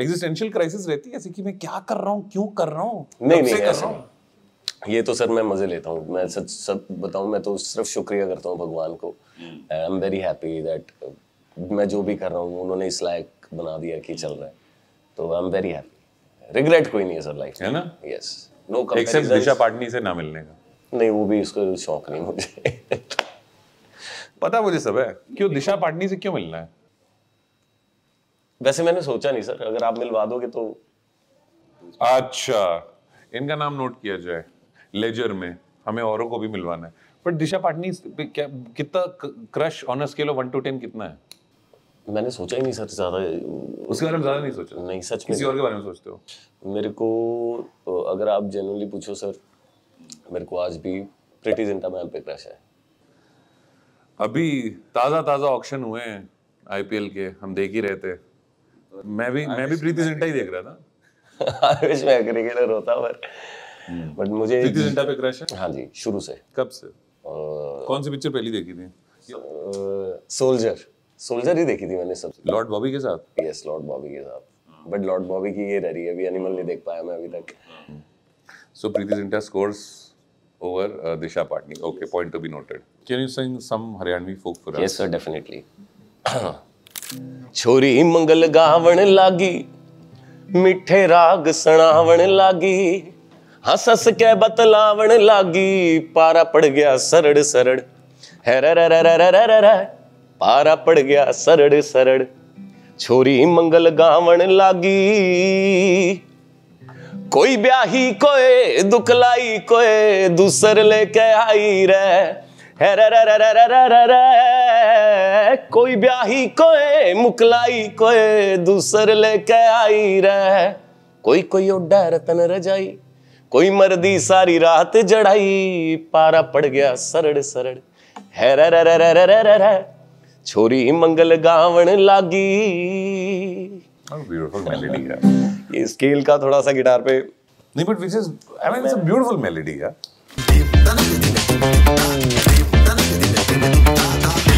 Existential crisis रहती है ऐसी कि मैं क्या कर रहा हूँ क्यों कर रहा हूँ नहीं नहीं कर रहा हूँ? ये तो सर मैं मज़े लेता हूँ। मैं सच सब बताऊँ मैं तो सिर्फ़ शुक्रिया करता हूँ भगवान को। I am very happy that मैं जो भी कर रहा हूँ उन्होंने इस लायक बना दिया कि चल रहा है। तो I am very happy regret कोई नहीं है सर लाइफ है ना? Yes no except Disha Patani से ना मिलने का। नहीं वो भी उसको शौक नहीं मुझे। पता मुझे सब है। क्यों दिशा पाटनी से क्यों मिलना है? वैसे मैंने सोचा नहीं सर। अगर आप मिलवा दोगे तो अच्छा। इनका नाम नोट किया जाए लेजर में। हमें औरों को भी मिलवाना है। पर दिशा पाटनी पे क्या कितना crush on scale of 1 to 10 कितना है? मैंने सोचा ही नहीं सर ज़्यादा। उसके बारे में ज़्यादा नहीं सोचा? नहीं सच में किसी और के बारे में सोचते हो? मेरे को अगर आप जेनुअनली पूछो सर मेरे को आज भी प्रीति जिंटा मैम पे क्रश है। अभी ताज़ा ताज़ा ऑक्शन हुए हैं आईपीएल के हम देख ही रहे थे। मैं भी मैं भी प्रीति जिंटा ही देख रहा था। आई विश मैं क्रिकेटर होता पर। बट मुझे प्रीति जिंटा पे क्रश है? हाँ जी शुरू से। कब से? कौन सी पिक्चर पहली देखी थी? सोल्जर सोल्जर ही देखी थी मैंने सबसे लॉर्ड बॉबी के साथ? यस लॉर्ड बॉबी के साथ। बट लॉर्ड बॉबी की ये रह रही है अभी एनिमल नहीं देख पाया मैं अभी तक। So Preeti Zinta scores over uh, Disha Patni. Okay, point to be noted. Can you sing some Haryanvi folk for us? Yes sir definitely छोरी मंगल गावन लागी, मिठे राग सनावन लागी, हस हस के बतलावन लागी, पारा पड़ गया सरड़ सरड़, है पारा पड़ गया सरड़ सरड़, छोरी मंगल गावन लागी। कोई ब्याही कोए, दुखलाई कोई दूसर लेके आई रे कोई ब्याही कोए मुकलाई कोए दूसर लेके आई रे कोई कोई ओडा रतन रजाई कोई मर्दी सारी रात जड़ाई पारा पड़ गया सरड़ सरड़ है रे रे रे रे रे रे रे छोरी मंगल गावन लागी ब्यूटीफुल मेलोडी है ये स्केल का थोड़ा सा गिटार पे नहीं but which is I mean it's a beautiful melody है Thank